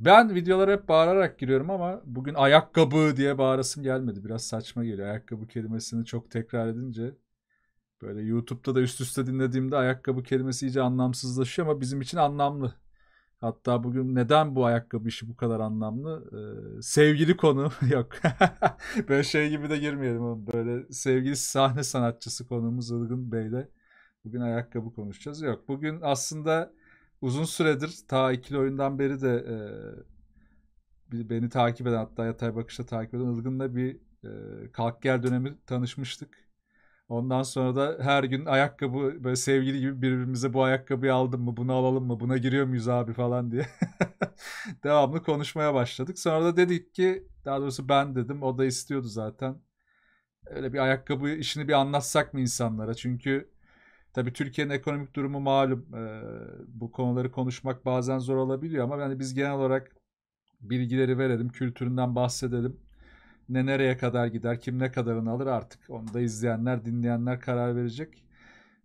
Ben videolara hep bağırarak giriyorum ama bugün ayakkabı diye bağırasım gelmedi. Biraz saçma geliyor. Ayakkabı kelimesini çok tekrar edince böyle YouTube'da da üst üste dinlediğimde ayakkabı kelimesi iyice anlamsızlaşıyor ama bizim için anlamlı. Hatta bugün neden bu ayakkabı işi bu kadar anlamlı? Ee, sevgili konu yok. böyle şey gibi de girmeyelim ama böyle sevgili sahne sanatçısı konumuz Ilgın Bey'le bugün ayakkabı konuşacağız. Yok bugün aslında uzun süredir ta ikili oyundan beri de e, beni takip eden hatta yatay bakışta takip eden Ilgın'la bir e, kalk gel dönemi tanışmıştık. Ondan sonra da her gün ayakkabı böyle sevgili gibi birbirimize bu ayakkabıyı aldım mı bunu alalım mı buna giriyor muyuz abi falan diye devamlı konuşmaya başladık. Sonra da dedik ki daha doğrusu ben dedim o da istiyordu zaten. Öyle bir ayakkabı işini bir anlatsak mı insanlara? Çünkü tabii Türkiye'nin ekonomik durumu malum. Ee, bu konuları konuşmak bazen zor olabiliyor ama yani biz genel olarak bilgileri verelim, kültüründen bahsedelim ne nereye kadar gider, kim ne kadarını alır artık. Onu da izleyenler, dinleyenler karar verecek.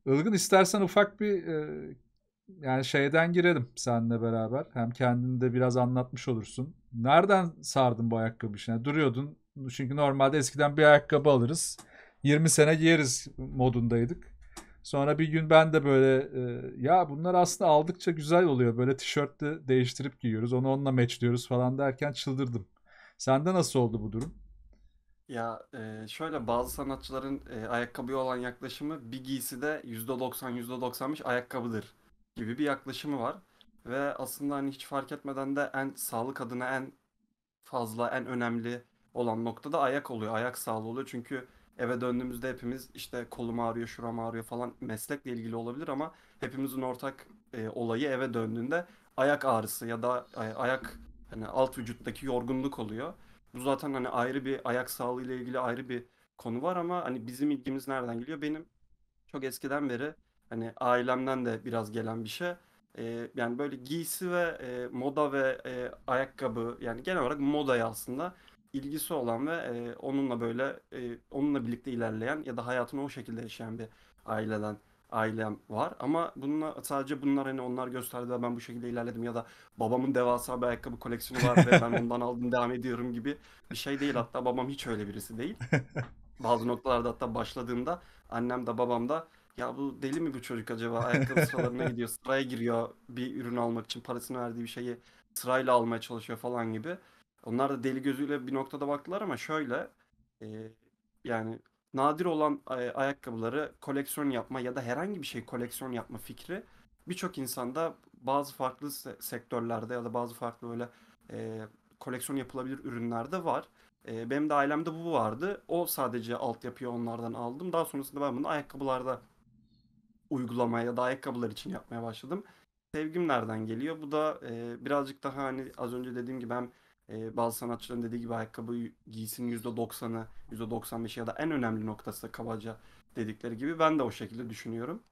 Ilgın istersen ufak bir e, yani şeyden girelim seninle beraber. Hem kendini de biraz anlatmış olursun. Nereden sardın bu ayakkabı işine? Duruyordun. Çünkü normalde eskiden bir ayakkabı alırız. 20 sene giyeriz modundaydık. Sonra bir gün ben de böyle e, ya bunlar aslında aldıkça güzel oluyor. Böyle tişörtle değiştirip giyiyoruz. Onu onunla matchliyoruz falan derken çıldırdım. Sende nasıl oldu bu durum? Ya e, şöyle bazı sanatçıların e, ayakkabıya olan yaklaşımı bir giysi de %90 %95 ayakkabıdır gibi bir yaklaşımı var. Ve aslında hani hiç fark etmeden de en sağlık adına en fazla en önemli olan nokta da ayak oluyor. Ayak sağlığı oluyor. Çünkü eve döndüğümüzde hepimiz işte kolum ağrıyor, şuram ağrıyor falan meslekle ilgili olabilir ama hepimizin ortak e, olayı eve döndüğünde ayak ağrısı ya da e, ayak hani alt vücuttaki yorgunluk oluyor. Bu zaten hani ayrı bir ayak sağlığı ile ilgili ayrı bir konu var ama hani bizim ilgimiz nereden geliyor? Benim çok eskiden beri hani ailemden de biraz gelen bir şey. Ee, yani böyle giysi ve e, moda ve e, ayakkabı yani genel olarak modaya aslında ilgisi olan ve e, onunla böyle e, onunla birlikte ilerleyen ya da hayatını o şekilde yaşayan bir aileden ailem var. Ama bununla sadece bunlar hani onlar gösterdi ve ben bu şekilde ilerledim ya da babamın devasa bir ayakkabı koleksiyonu var ve ben ondan aldım devam ediyorum gibi bir şey değil. Hatta babam hiç öyle birisi değil. Bazı noktalarda hatta başladığımda annem de babam da ya bu deli mi bu çocuk acaba? Ayakkabı sıralarına gidiyor, sıraya giriyor bir ürün almak için parasını verdiği bir şeyi sırayla almaya çalışıyor falan gibi. Onlar da deli gözüyle bir noktada baktılar ama şöyle e, yani nadir olan ayakkabıları koleksiyon yapma ya da herhangi bir şey koleksiyon yapma fikri birçok insanda bazı farklı sektörlerde ya da bazı farklı böyle e, koleksiyon yapılabilir ürünlerde var. E, benim de ailemde bu vardı. O sadece altyapıyı onlardan aldım. Daha sonrasında ben bunu ayakkabılarda uygulamaya ya da ayakkabılar için yapmaya başladım. Sevgim nereden geliyor? Bu da e, birazcık daha hani az önce dediğim gibi hem e, bazı sanatçıların dediği gibi ayakkabı giysinin %90'ı, %95'i ya da en önemli noktası kabaca dedikleri gibi ben de o şekilde düşünüyorum.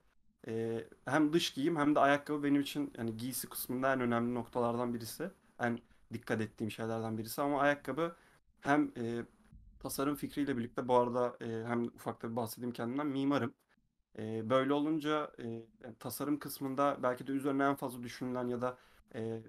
E, hem dış giyim hem de ayakkabı benim için yani giysi kısmında en önemli noktalardan birisi. En dikkat ettiğim şeylerden birisi ama ayakkabı hem e, tasarım fikriyle birlikte bu arada e, hem ufakta bir bahsedeyim kendimden mimarım. E, böyle olunca e, tasarım kısmında belki de üzerine en fazla düşünülen ya da e,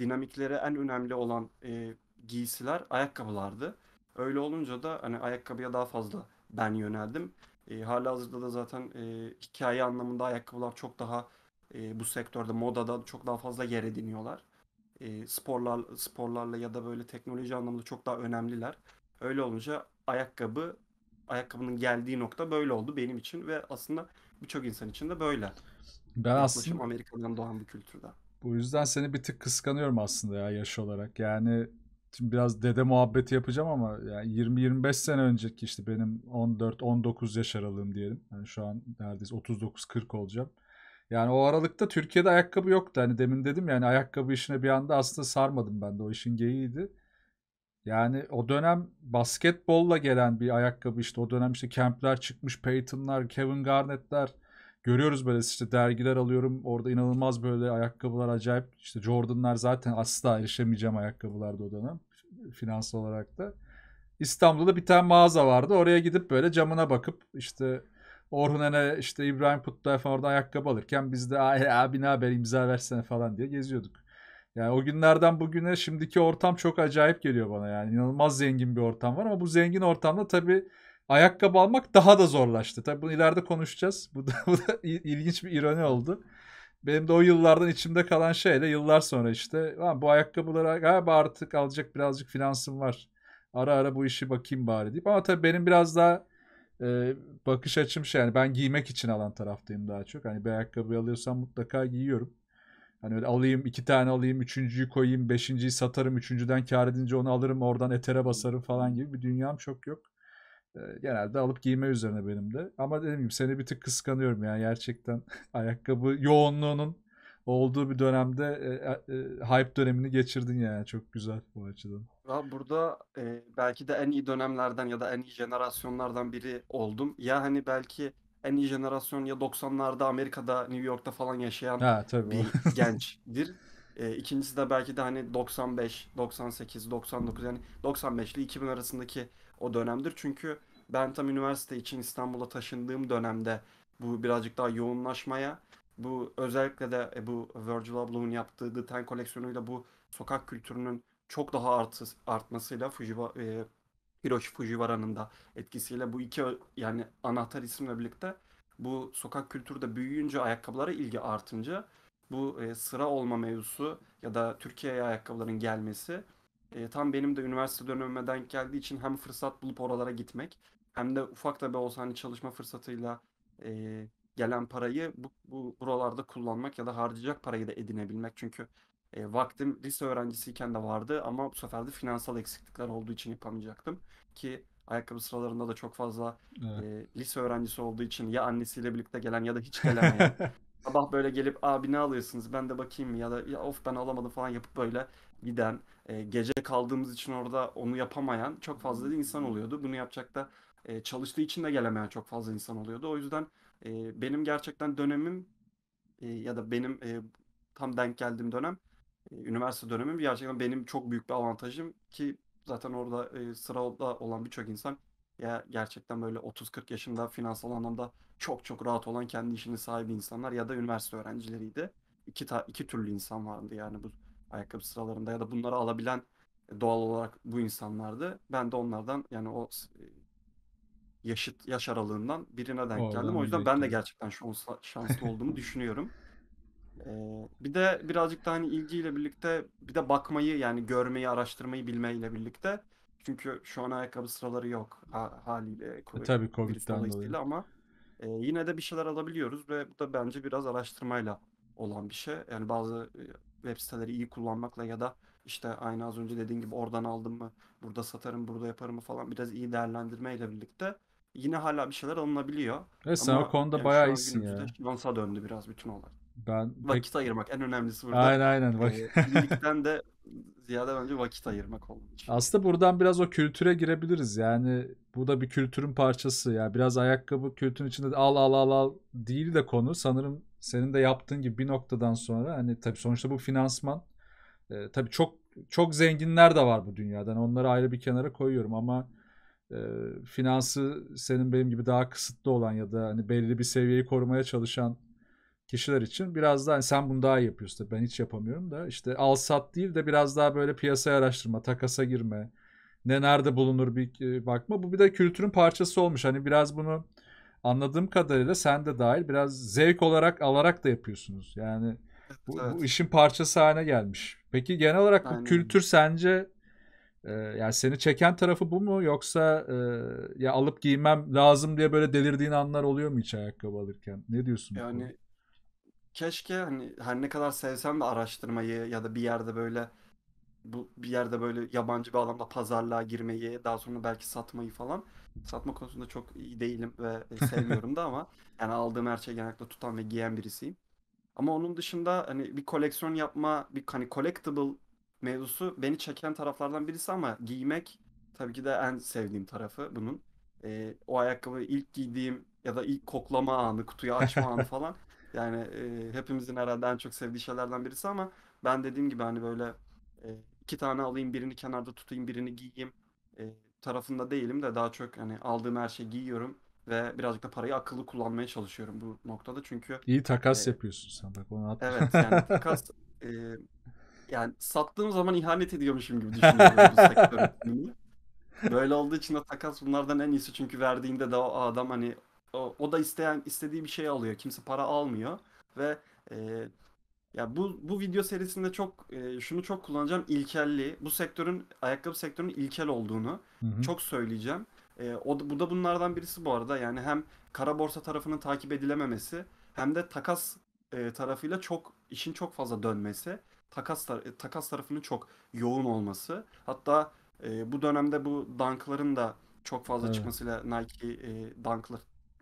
dinamikleri en önemli olan e, giysiler ayakkabılardı. Öyle olunca da hani ayakkabıya daha fazla ben yöneldim. E, hazırda da zaten e, hikaye anlamında ayakkabılar çok daha e, bu sektörde modada çok daha fazla yer ediniyorlar. E, sporlar sporlarla ya da böyle teknoloji anlamında çok daha önemliler. Öyle olunca ayakkabı ayakkabının geldiği nokta böyle oldu benim için ve aslında birçok insan için de böyle. Ben aslında Amerika'dan doğan bir kültürde. Bu yüzden seni bir tık kıskanıyorum aslında ya yaş olarak. Yani şimdi biraz dede muhabbeti yapacağım ama yani 20-25 sene önceki işte benim 14-19 yaş aralığım diyelim. Yani şu an neredeyse 39-40 olacağım. Yani o aralıkta Türkiye'de ayakkabı yoktu. Hani demin dedim yani ayakkabı işine bir anda aslında sarmadım ben de. O işin geyiğiydi. Yani o dönem basketbolla gelen bir ayakkabı işte o dönem işte Kemp'ler çıkmış, Peyton'lar, Kevin Garnett'ler görüyoruz böyle işte dergiler alıyorum. Orada inanılmaz böyle ayakkabılar acayip. İşte Jordan'lar zaten asla erişemeyeceğim ayakkabılardı o dönem. Finansal olarak da. İstanbul'da bir tane mağaza vardı. Oraya gidip böyle camına bakıp işte Orhun Ene işte İbrahim Kutlay falan orada ayakkabı alırken biz de ay abi ne haber imza versene falan diye geziyorduk. Yani o günlerden bugüne şimdiki ortam çok acayip geliyor bana yani. inanılmaz zengin bir ortam var ama bu zengin ortamda tabii ayakkabı almak daha da zorlaştı. Tabii bunu ileride konuşacağız. Bu da, bu da ilginç bir ironi oldu. Benim de o yıllardan içimde kalan şeyle yıllar sonra işte bu ayakkabılara galiba artık alacak birazcık finansım var. Ara ara bu işi bakayım bari deyip ama tabii benim biraz daha e, bakış açım şey yani ben giymek için alan taraftayım daha çok. Hani bir ayakkabı alıyorsam mutlaka giyiyorum. Hani öyle alayım iki tane alayım, üçüncüyü koyayım, beşinciyi satarım, üçüncüden kar edince onu alırım, oradan etere basarım falan gibi bir dünyam çok yok. Genelde alıp giyme üzerine benim de. Ama dediğim gibi seni bir tık kıskanıyorum yani gerçekten ayakkabı yoğunluğunun olduğu bir dönemde e, e, hype dönemini geçirdin yani çok güzel bu açıdan. Ya burada e, belki de en iyi dönemlerden ya da en iyi jenerasyonlardan biri oldum. Ya hani belki en iyi jenerasyon ya 90'larda Amerika'da, New York'ta falan yaşayan Ha tabii. bir gençtir. E, ikincisi de belki de hani 95, 98, 99 yani 95 ile 2000 arasındaki o dönemdir. Çünkü ben tam üniversite için İstanbul'a taşındığım dönemde bu birazcık daha yoğunlaşmaya bu özellikle de e, bu Virgil Abloh'un yaptığı The Ten koleksiyonuyla bu sokak kültürünün çok daha artı, artmasıyla Fujiwa, e, Hiroshi Fujiwara'nın da etkisiyle bu iki yani anahtar isimle birlikte bu sokak kültürü de büyüyünce ayakkabılara ilgi artınca bu e, sıra olma mevzusu ya da Türkiye'ye ayakkabıların gelmesi e, tam benim de üniversite dönemime denk geldiği için hem fırsat bulup oralara gitmek hem de ufak da bir olsa hani çalışma fırsatıyla e, gelen parayı bu, bu buralarda kullanmak ya da harcayacak parayı da edinebilmek. Çünkü e, vaktim lise öğrencisiyken de vardı ama bu sefer de finansal eksiklikler olduğu için yapamayacaktım. Ki ayakkabı sıralarında da çok fazla Evet. e, lise öğrencisi olduğu için ya annesiyle birlikte gelen ya da hiç gelemeyen. Sabah böyle gelip abi ne alıyorsunuz ben de bakayım ya da ya of ben alamadım falan yapıp böyle giden e, gece kaldığımız için orada onu yapamayan çok fazla da insan oluyordu. Bunu yapacak da e, çalıştığı için de gelemeyen çok fazla insan oluyordu. O yüzden e, benim gerçekten dönemim e, ya da benim e, tam denk geldiğim dönem e, üniversite dönemim gerçekten benim çok büyük bir avantajım ki zaten orada e, sırada olan birçok insan ya gerçekten böyle 30-40 yaşında finansal anlamda çok çok rahat olan kendi işinin sahibi insanlar ya da üniversite öğrencileriydi. İki, ta, iki türlü insan vardı yani bu ayakkabı sıralarında ya da bunları alabilen doğal olarak bu insanlardı. Ben de onlardan yani o yaşıt yaş aralığından birine denk Oradan geldim. O yüzden ben de gerçekten şanslı, şanslı olduğumu düşünüyorum. Ee, bir de birazcık da hani ilgiyle birlikte bir de bakmayı yani görmeyi, araştırmayı bilmeyle birlikte. Çünkü şu an ayakkabı sıraları yok ha- haliyle E, ko- tabii Covid'den dolayı. ama e, yine de bir şeyler alabiliyoruz ve bu da bence biraz araştırmayla olan bir şey. Yani bazı e, web siteleri iyi kullanmakla ya da işte aynı az önce dediğin gibi oradan aldım mı, burada satarım, burada yaparım mı falan biraz iyi değerlendirmeyle birlikte yine hala bir şeyler alınabiliyor. Ve sen o konuda yani bayağı iyisin ya. şansa döndü biraz bütün olay. Ben pek Vakit ayırmak en önemlisi burada. aynen aynen. Ee, iyilikten de ziyade bence vakit ayırmak için. Aslında buradan biraz o kültüre girebiliriz. Yani bu da bir kültürün parçası. Ya biraz ayakkabı kültürün içinde de al al al al değil de konu. Sanırım senin de yaptığın gibi bir noktadan sonra hani tabii sonuçta bu finansman e, tabii çok çok zenginler de var bu dünyadan. Onları ayrı bir kenara koyuyorum ama e, finansı senin benim gibi daha kısıtlı olan ya da hani belli bir seviyeyi korumaya çalışan kişiler için biraz daha hani sen bunu daha iyi yapıyorsun tabii ben hiç yapamıyorum da işte al sat değil de biraz daha böyle piyasaya araştırma, takasa girme, ne nerede bulunur bir e, bakma. Bu bir de kültürün parçası olmuş. Hani biraz bunu anladığım kadarıyla sen de dahil biraz zevk olarak alarak da yapıyorsunuz. Yani bu, bu Evet, işin parçası haline gelmiş. Peki genel olarak bu aynen kültür sence e, yani seni çeken tarafı bu mu yoksa e, ya alıp giymem lazım diye böyle delirdiğin anlar oluyor mu hiç ayakkabı alırken? Ne diyorsun bu? Yani keşke hani her ne kadar sevsem de araştırmayı ya da bir yerde böyle bu bir yerde böyle yabancı bir alanda pazarlığa girmeyi, daha sonra belki satmayı falan. Satma konusunda çok iyi değilim ve e, sevmiyorum da ama yani aldığım her şeyi genellikle tutan ve giyen birisiyim. Ama onun dışında hani bir koleksiyon yapma, bir hani collectible mevzusu beni çeken taraflardan birisi ama giymek tabii ki de en sevdiğim tarafı bunun. Ee, o ayakkabıyı ilk giydiğim ya da ilk koklama anı, kutuyu açma anı falan. Yani e, hepimizin herhalde en çok sevdiği şeylerden birisi ama ben dediğim gibi hani böyle e, iki tane alayım, birini kenarda tutayım, birini giyeyim e, tarafında değilim de daha çok hani aldığım her şeyi giyiyorum ve birazcık da parayı akıllı kullanmaya çalışıyorum bu noktada. Çünkü İyi takas e, yapıyorsun sen bak onu at. Evet yani takas e, Yani sattığım zaman ihanet ediyormuşum gibi düşünüyorum bu sektörün. Böyle olduğu için de takas bunlardan en iyisi çünkü verdiğinde de o adam hani o, o da isteyen istediği bir şey alıyor. Kimse para almıyor ve e, ya bu bu video serisinde çok e, şunu çok kullanacağım ilkelliği. Bu sektörün ayakkabı sektörünün ilkel olduğunu Hı hı. çok söyleyeceğim. E, o da, bu da bunlardan birisi bu arada. Yani hem kara borsa tarafının takip edilememesi hem de takas e, tarafıyla çok işin çok fazla dönmesi. Takas tar- e, takas tarafının çok yoğun olması. Hatta e, bu dönemde bu Dunk'ların da çok fazla Evet. çıkmasıyla Nike e, Dunk'lar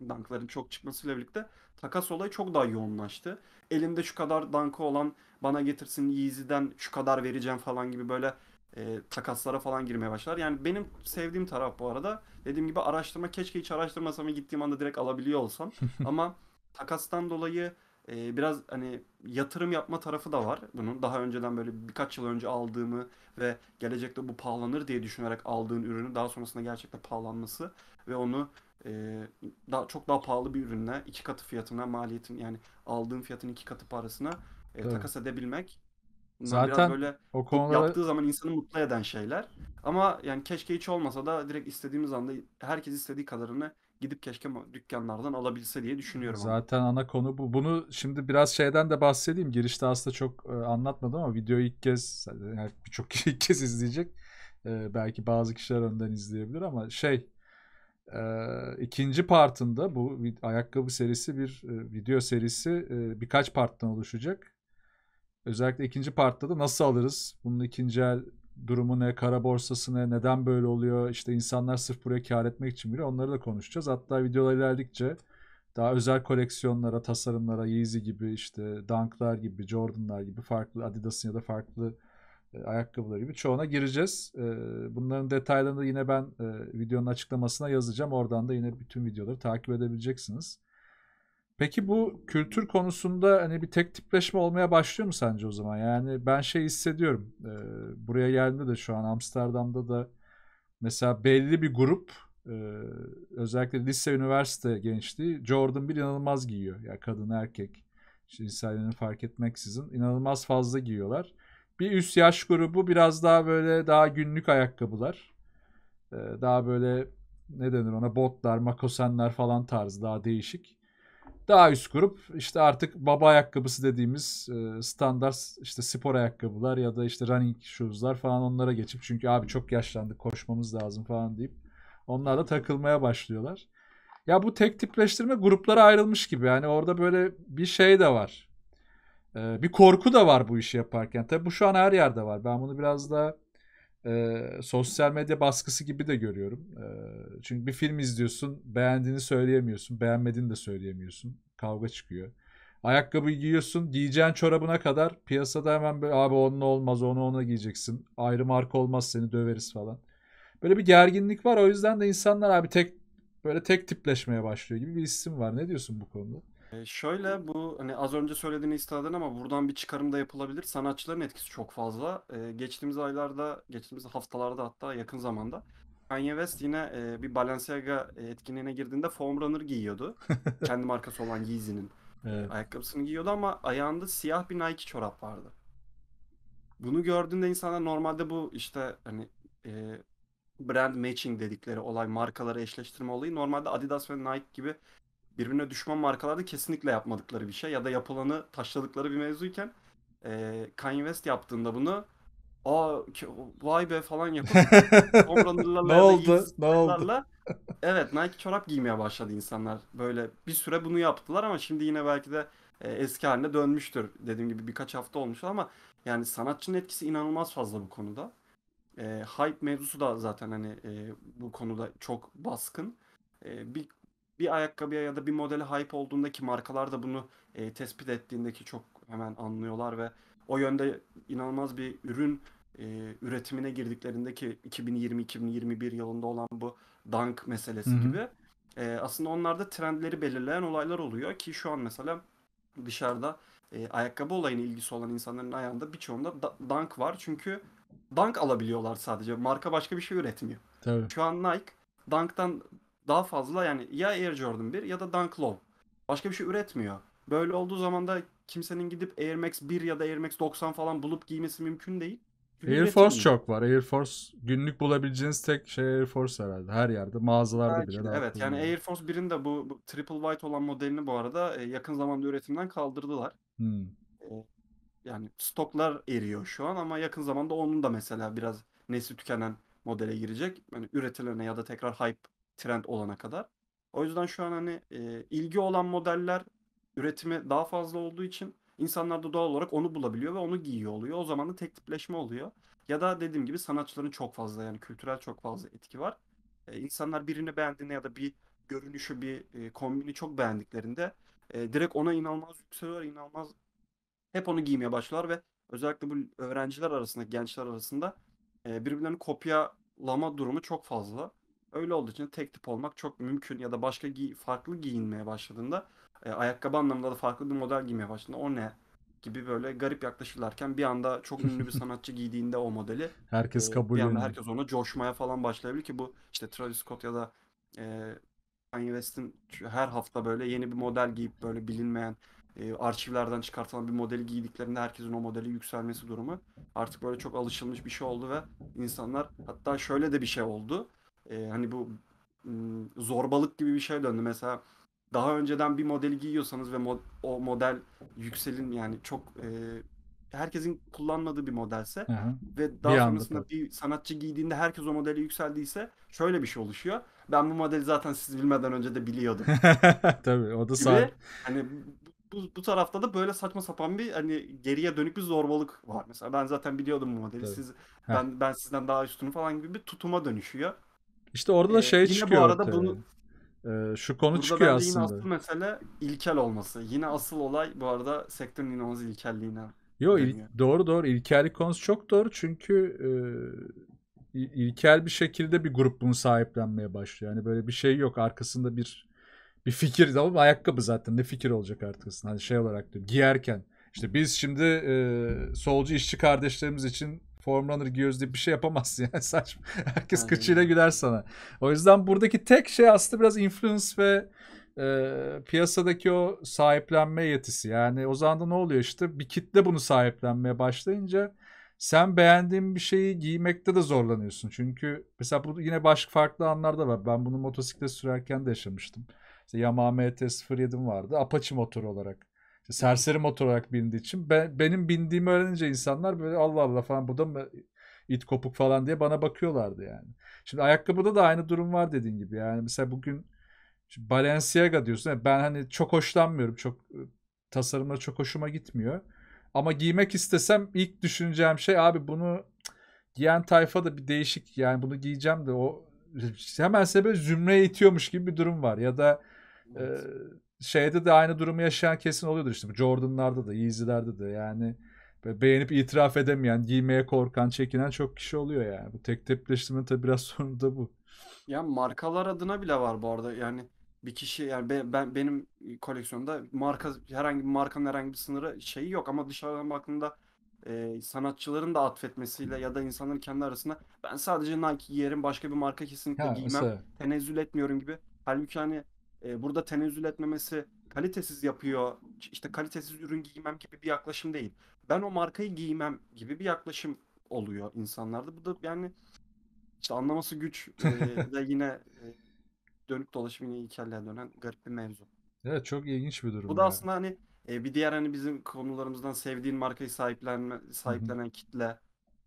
Dunk'ların çok çıkmasıyla birlikte takas olayı çok daha yoğunlaştı. Elinde şu kadar Dunk'ı olan bana getirsin Yeezy'den şu kadar vereceğim falan gibi böyle e, takaslara falan girmeye başlar. Yani benim sevdiğim taraf bu arada dediğim gibi araştırma keşke hiç araştırmasam ve gittiğim anda direkt alabiliyor olsam. Ama takastan dolayı e, biraz hani yatırım yapma tarafı da var bunun. Daha önceden böyle birkaç yıl önce aldığımı ve gelecekte bu pahalanır diye düşünerek aldığın ürünü daha sonrasında gerçekten pahalanması ve onu e, daha çok daha pahalı bir ürünle iki katı fiyatına maliyetin yani aldığın fiyatın iki katı parasına e, Tabii. takas edebilmek. Zaten biraz böyle O konulara yaptığı zaman insanı mutlu eden şeyler. Ama yani keşke hiç olmasa da direkt istediğimiz anda herkes istediği kadarını gidip keşke dükkanlardan alabilse diye düşünüyorum ama. zaten ana konu bu. Bunu şimdi biraz şeyden de bahsedeyim. Girişte aslında çok e, anlatmadım ama videoyu ilk kez yani birçok kişi ilk kez izleyecek. E, belki bazı kişiler önden izleyebilir ama şey e, ikinci partında bu ayakkabı serisi bir e, video serisi e, birkaç parttan oluşacak. Özellikle ikinci partta da nasıl alırız? Bunun ikinci el durumu ne, kara borsası ne, neden böyle oluyor? İşte insanlar sırf buraya kar etmek için bile onları da konuşacağız. Hatta videolar ilerledikçe daha özel koleksiyonlara, tasarımlara, Yeezy gibi işte Dunk'lar gibi, Jordan'lar gibi farklı Adidas'ın ya da farklı e, ayakkabılar gibi çoğuna gireceğiz. E, bunların detaylarını yine ben e, videonun açıklamasına yazacağım. Oradan da yine bütün videoları takip edebileceksiniz. Peki bu kültür konusunda hani bir tek tipleşme olmaya başlıyor mu sence o zaman? Yani ben şey hissediyorum. buraya geldiğimde de şu an Amsterdam'da da mesela belli bir grup özellikle lise üniversite gençliği Jordan bir inanılmaz giyiyor. Ya kadın erkek cinselliğini fark etmeksizin inanılmaz fazla giyiyorlar. Bir üst yaş grubu biraz daha böyle daha günlük ayakkabılar. E, daha böyle ne denir ona botlar, makosenler falan tarzı daha değişik. Daha üst grup işte artık baba ayakkabısı dediğimiz e, standart işte spor ayakkabılar ya da işte running shoes'lar falan onlara geçip çünkü abi çok yaşlandık koşmamız lazım falan deyip onlarla takılmaya başlıyorlar. Ya bu tek tipleştirme gruplara ayrılmış gibi yani orada böyle bir şey de var. E, bir korku da var bu işi yaparken. Tabii bu şu an her yerde var. Ben bunu biraz da e, sosyal medya baskısı gibi de görüyorum. E, çünkü bir film izliyorsun, beğendiğini söyleyemiyorsun, beğenmediğini de söyleyemiyorsun. Kavga çıkıyor. Ayakkabı giyiyorsun, giyeceğin çorabına kadar piyasada hemen böyle abi onunla olmaz, onu ona giyeceksin. Ayrı marka olmaz seni döveriz falan. Böyle bir gerginlik var. O yüzden de insanlar abi tek böyle tek tipleşmeye başlıyor gibi bir isim var. Ne diyorsun bu konuda? E, şöyle bu hani az önce söylediğini istedin ama buradan bir çıkarım da yapılabilir. Sanatçıların etkisi çok fazla. E, geçtiğimiz aylarda, geçtiğimiz haftalarda hatta yakın zamanda Kanye West yine e, bir Balenciaga etkinliğine girdiğinde Foam Runner giyiyordu. Kendi markası olan Yeezy'nin Evet. ayakkabısını giyiyordu ama ayağında siyah bir Nike çorap vardı. Bunu gördüğünde insanlar normalde bu işte hani e, brand matching dedikleri olay markaları eşleştirme olayı normalde Adidas ve Nike gibi birbirine düşman markalarda kesinlikle yapmadıkları bir şey ya da yapılanı taşladıkları bir mevzuyken e, Kanye West yaptığında bunu aa vay be falan yapıp ne oldu? Ne oldu? Evet Nike çorap giymeye başladı insanlar. Böyle bir süre bunu yaptılar ama şimdi yine belki de e, eski haline dönmüştür. Dediğim gibi birkaç hafta olmuş ama yani sanatçının etkisi inanılmaz fazla bu konuda. E, hype mevzusu da zaten hani e, bu konuda çok baskın. E, bir bir ayakkabıya ya da bir modele hype olduğundaki markalar da bunu e, tespit ettiğindeki çok hemen anlıyorlar ve o yönde inanılmaz bir ürün e, üretimine girdiklerindeki 2020-2021 yılında olan bu Dunk Hı meselesi hı. gibi e, aslında onlarda trendleri belirleyen olaylar oluyor ki şu an mesela dışarıda e, ayakkabı olayına ilgisi olan insanların ayağında birçoğunda da- Dunk var çünkü Dunk alabiliyorlar sadece. Marka başka bir şey üretmiyor. Tabii. Şu an Nike Dunk'tan daha fazla yani ya Air Jordan 1 ya da Dunk Low. Başka bir şey üretmiyor. Böyle olduğu zaman da kimsenin gidip Air Max 1 ya da Air Max 90 falan bulup giymesi mümkün değil. Çünkü Air Force üretilmiyor. çok var. Air Force günlük bulabileceğiniz tek şey Air Force herhalde. Her yerde, mağazalarda Belki bile. de, evet yani bulunuyor. Air Force 1'in de bu, bu Triple White olan modelini bu arada e, yakın zamanda üretimden kaldırdılar. Hmm. E, yani stoklar eriyor şu an ama yakın zamanda onun da mesela biraz nesli tükenen modele girecek. Yani üretilene ya da tekrar hype trend olana kadar. O yüzden şu an hani e, ilgi olan modeller üretimi daha fazla olduğu için insanlar da doğal olarak onu bulabiliyor ve onu giyiyor oluyor. O zaman da tek tipleşme oluyor. Ya da dediğim gibi sanatçıların çok fazla yani kültürel çok fazla etki var. E, insanlar birini beğendiğinde ya da bir görünüşü, bir e, kombini çok beğendiklerinde e, direkt ona inanılmaz yükseliyor, inanılmaz hep onu giymeye başlar ve özellikle bu öğrenciler arasında, gençler arasında e, birbirlerini kopyalama durumu çok fazla. Öyle olduğu için tek tip olmak çok mümkün ya da başka giy farklı giyinmeye başladığında e, ayakkabı anlamında da farklı bir model giymeye başladığında o ne gibi böyle garip yaklaşırlarken bir anda çok ünlü bir sanatçı giydiğinde o modeli Herkes e, bir anda kabulleniyor. herkes ona coşmaya falan başlayabilir ki bu işte Travis Scott ya da e, Kanye West'in her hafta böyle yeni bir model giyip böyle bilinmeyen e, arşivlerden çıkartılan bir modeli giydiklerinde herkesin o modeli yükselmesi durumu artık böyle çok alışılmış bir şey oldu ve insanlar hatta şöyle de bir şey oldu. E, hani bu zorbalık gibi bir şey döndü. Mesela daha önceden bir modeli giyiyorsanız ve mo- o model yükselin yani çok e, herkesin kullanmadığı bir modelse Aha. ve daha Bir sonrasında bir sanatçı giydiğinde herkes o modele yükseldiyse şöyle bir şey oluşuyor. Ben bu modeli zaten siz bilmeden önce de biliyordum Tabii o da sahip. Hani bu, bu, tarafta da böyle saçma sapan bir hani geriye dönük bir zorbalık var. Mesela ben zaten biliyordum bu modeli. Tabii. Siz Heh. ben ben sizden daha üstünüm falan gibi bir tutuma dönüşüyor. İşte orada da Ee, şey yine bu arada ortaya. bunu Ee, şu konu burada çıkıyor bence yine aslında. asıl mesele ilkel olması. Yine asıl olay bu arada sektörün inanılmaz ilkelliğine Yo il- doğru doğru ilkellik konusu çok doğru çünkü e, il- ilkel bir şekilde bir grup bunu sahiplenmeye başlıyor. Yani böyle bir şey yok arkasında bir bir fikir mı? ayakkabı zaten ne fikir olacak arkasında hani şey olarak diyorum giyerken işte biz şimdi e, solcu işçi kardeşlerimiz için Form Runner giyiyoruz diye bir şey yapamazsın yani saçma. Herkes Aynen kıçıyla güler sana. O yüzden buradaki tek şey aslında biraz influence ve e, piyasadaki o sahiplenme yetisi. Yani o zaman da ne oluyor işte bir kitle bunu sahiplenmeye başlayınca sen beğendiğin bir şeyi giymekte de zorlanıyorsun. Çünkü mesela bu yine başka farklı anlarda var. Ben bunu motosiklet sürerken de yaşamıştım. İşte Yamaha MT-07'm vardı. Apache motor olarak. Serseri motor olarak bindiği için ben, benim bindiğimi öğrenince insanlar böyle Allah Allah falan bu da mı it kopuk falan diye bana bakıyorlardı yani. Şimdi ayakkabıda da aynı durum var dediğin gibi. Yani mesela bugün Balenciaga diyorsun. Yani Ben hani çok hoşlanmıyorum. Çok e, tasarımları çok hoşuma gitmiyor. Ama giymek istesem ilk düşüneceğim şey abi bunu giyen tayfa da bir değişik yani bunu giyeceğim de o hemen seni böyle zümreye itiyormuş gibi bir durum var. Ya da e, Evet. Şeyde de aynı durumu yaşayan kesin oluyordur işte Jordan'larda da Yeezy'lerde de yani beğenip itiraf edemeyen, giymeye korkan, çekinen çok kişi oluyor yani. Bu tek tepkileştirmenin tabii biraz sorunu da bu. Ya markalar adına bile var bu arada. Yani bir kişi yani ben, ben benim koleksiyonda marka herhangi bir markanın herhangi bir sınırı şeyi yok ama dışarıdan baktığında e, sanatçıların da atfetmesiyle ya da insanların kendi arasında ben sadece Nike giyerim başka bir marka kesinlikle Ha giymem mesela tenezzül etmiyorum gibi. Halbuki hani e, burada tenezzül etmemesi kalitesiz yapıyor işte kalitesiz ürün giymem gibi bir yaklaşım değil. Ben o markayı giymem gibi bir yaklaşım oluyor insanlarda. Bu da yani işte anlaması güç e, ve yine e, dönüp dolaşıp yine ilkelliğe dönen garip bir mevzu. Evet çok ilginç bir Bu durum da ya. aslında hani e, bir diğer hani bizim konularımızdan sevdiğin markayı sahiplenme, sahiplenen kitle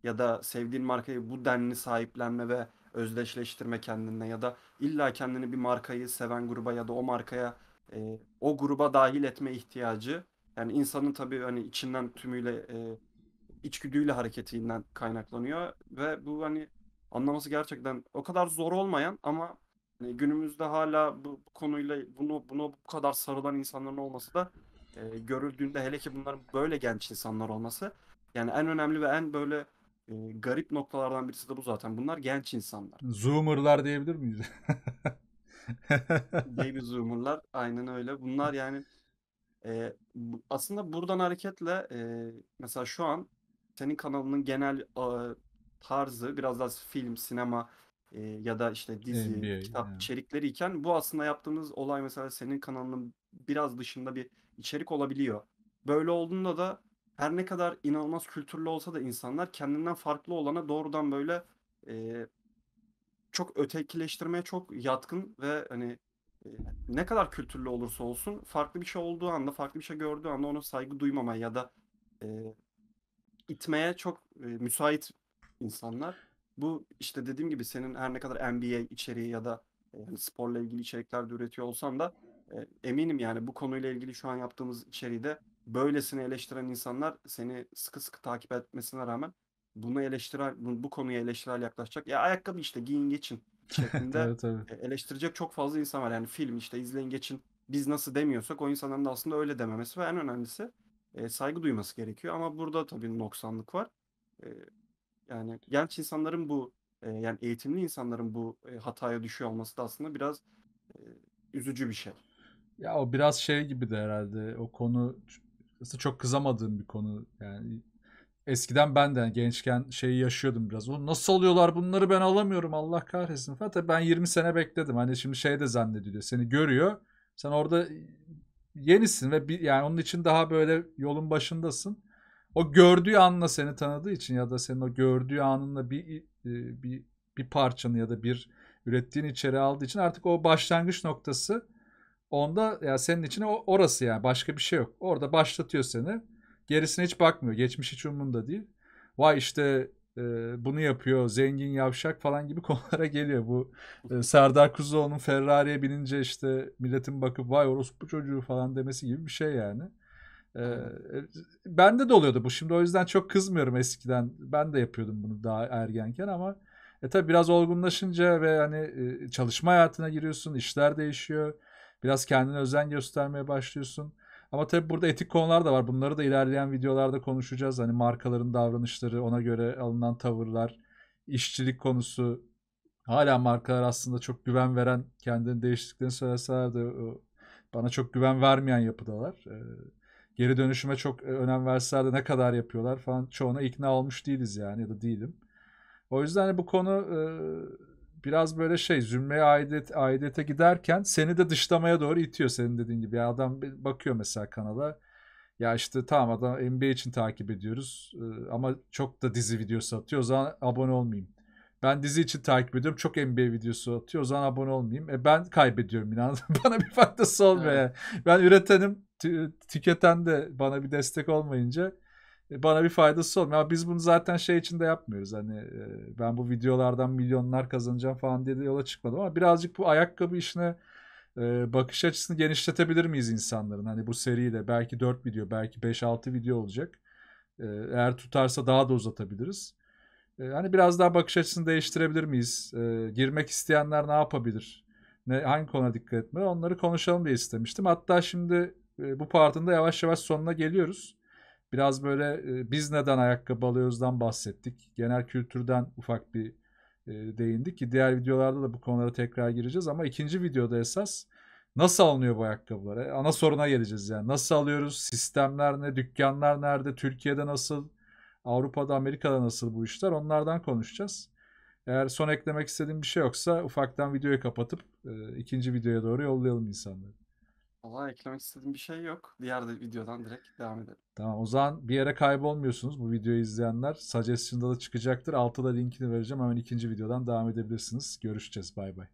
ya da sevdiğin markayı bu denli sahiplenme ve özdeşleştirme kendine ya da illa kendini bir markayı seven gruba ya da o markaya e, o gruba dahil etme ihtiyacı. Yani insanın tabii hani içinden tümüyle e, içgüdüyle hareketinden kaynaklanıyor ve bu hani anlaması gerçekten o kadar zor olmayan ama hani günümüzde hala bu, bu konuyla bunu bunu bu kadar sarılan insanların olması da e, görüldüğünde hele ki bunların böyle genç insanlar olması yani en önemli ve en böyle e, garip noktalardan birisi de bu zaten. Bunlar genç insanlar. Zoomer'lar diyebilir miyiz? Baby zoomer'lar aynen öyle. Bunlar yani e, bu- aslında buradan hareketle e, mesela şu an senin kanalının genel a, tarzı biraz daha film, sinema e, ya da işte dizi, NBA. kitap yani. içerikleri iken bu aslında yaptığımız olay mesela senin kanalının biraz dışında bir içerik olabiliyor. böyle olduğunda da her ne kadar inanılmaz kültürlü olsa da insanlar kendinden farklı olana doğrudan böyle e, çok ötekileştirmeye çok yatkın ve hani e, ne kadar kültürlü olursa olsun farklı bir şey olduğu anda, farklı bir şey gördüğü anda ona saygı duymamaya ya da e, itmeye çok e, müsait insanlar. Bu işte dediğim gibi senin her ne kadar NBA içeriği ya da hani sporla ilgili içerikler de üretiyor olsan da e, eminim yani bu konuyla ilgili şu an yaptığımız içeriğde böylesine eleştiren insanlar seni sıkı sıkı takip etmesine rağmen bunu eleştirel, bu, bu konuya eleştirel yaklaşacak. Ya ayakkabı işte giyin geçin şeklinde Evet tabii. e, eleştirecek çok fazla insan var. Yani film işte izleyin geçin biz nasıl demiyorsak o insanların da aslında öyle dememesi ve en önemlisi e, saygı duyması gerekiyor. Ama burada tabii noksanlık var. E, yani genç insanların bu e, yani eğitimli insanların bu e, hataya düşüyor olması da aslında biraz e, üzücü bir şey. Ya o biraz şey gibi de herhalde o konu aslında çok kızamadığım bir konu yani eskiden ben de gençken şeyi yaşıyordum biraz. O nasıl alıyorlar bunları ben alamıyorum Allah kahretsin. Tabii ben 20 sene bekledim. Hani şimdi şey de zannediliyor. Seni görüyor. Sen orada yenisin ve bir, yani onun için daha böyle yolun başındasın. O gördüğü anla seni tanıdığı için ya da senin o gördüğü anınla bir e, bir bir parçanı ya da bir ürettiğin içeri aldığı için artık o başlangıç noktası onda ya senin için orası yani başka bir şey yok. Orada başlatıyor seni. Gerisine hiç bakmıyor. Geçmiş hiç umurunda değil. Vay işte e, bunu yapıyor, zengin yavşak falan gibi konulara geliyor. Bu e, Serdar Kuzuoğlu'nun Ferrari'ye binince işte milletin bakıp vay orospu çocuğu falan demesi gibi bir şey yani. E, e, bende de oluyordu bu. Şimdi o yüzden çok kızmıyorum eskiden. Ben de yapıyordum bunu daha ergenken ama e tabi biraz olgunlaşınca ve hani e, çalışma hayatına giriyorsun, işler değişiyor. Biraz kendine özen göstermeye başlıyorsun. Ama tabii burada etik konular da var. Bunları da ilerleyen videolarda konuşacağız. Hani markaların davranışları, ona göre alınan tavırlar, işçilik konusu. Hala markalar aslında çok güven veren, kendini değiştirdiklerini söyleseler de bana çok güven vermeyen yapıdalar. Ee, geri dönüşüme çok önem verseler de ne kadar yapıyorlar falan çoğuna ikna olmuş değiliz yani ya da değilim. O yüzden hani bu konu e, biraz böyle şey zümreye aidet, aidiyete giderken seni de dışlamaya doğru itiyor senin dediğin gibi. Ya adam bakıyor mesela kanala. Ya işte tamam adam NBA için takip ediyoruz e, ama çok da dizi videosu atıyor. O zaman abone olmayayım. Ben dizi için takip ediyorum. Çok NBA videosu atıyor. O zaman abone olmayayım. E ben kaybediyorum inan. bana bir faydası olmuyor. Evet. yani. Ben üretenim, tü- tüketen de bana bir destek olmayınca bana bir faydası olmuyor. Ama biz bunu zaten şey için de yapmıyoruz. Hani e, ben bu videolardan milyonlar kazanacağım falan diye de yola çıkmadım ama birazcık bu ayakkabı işine e, bakış açısını genişletebilir miyiz insanların? Hani bu seriyle belki 4 video, belki 5-6 video olacak. E, eğer tutarsa daha da uzatabiliriz. E, hani biraz daha bakış açısını değiştirebilir miyiz? E, girmek isteyenler ne yapabilir? Ne, hangi konuda dikkat etmeli? Onları konuşalım diye istemiştim. Hatta şimdi e, bu partın da yavaş yavaş sonuna geliyoruz. Biraz böyle e, biz neden ayakkabı alıyoruzdan bahsettik. Genel kültürden ufak bir e, değindik ki diğer videolarda da bu konulara tekrar gireceğiz. Ama ikinci videoda esas nasıl alınıyor bu ayakkabılar? E, Ana soruna geleceğiz yani. Nasıl alıyoruz? Sistemler ne? Dükkanlar nerede? Türkiye'de nasıl? Avrupa'da, Amerika'da nasıl bu işler? Onlardan konuşacağız. Eğer son eklemek istediğim bir şey yoksa ufaktan videoyu kapatıp e, ikinci videoya doğru yollayalım insanları. Valla eklemek istediğim bir şey yok. Diğer de videodan direkt devam edelim. Tamam o zaman bir yere kaybolmuyorsunuz bu videoyu izleyenler. Suggestion'da da çıkacaktır. Altta da linkini vereceğim. Hemen ikinci videodan devam edebilirsiniz. Görüşeceğiz. Bay bay.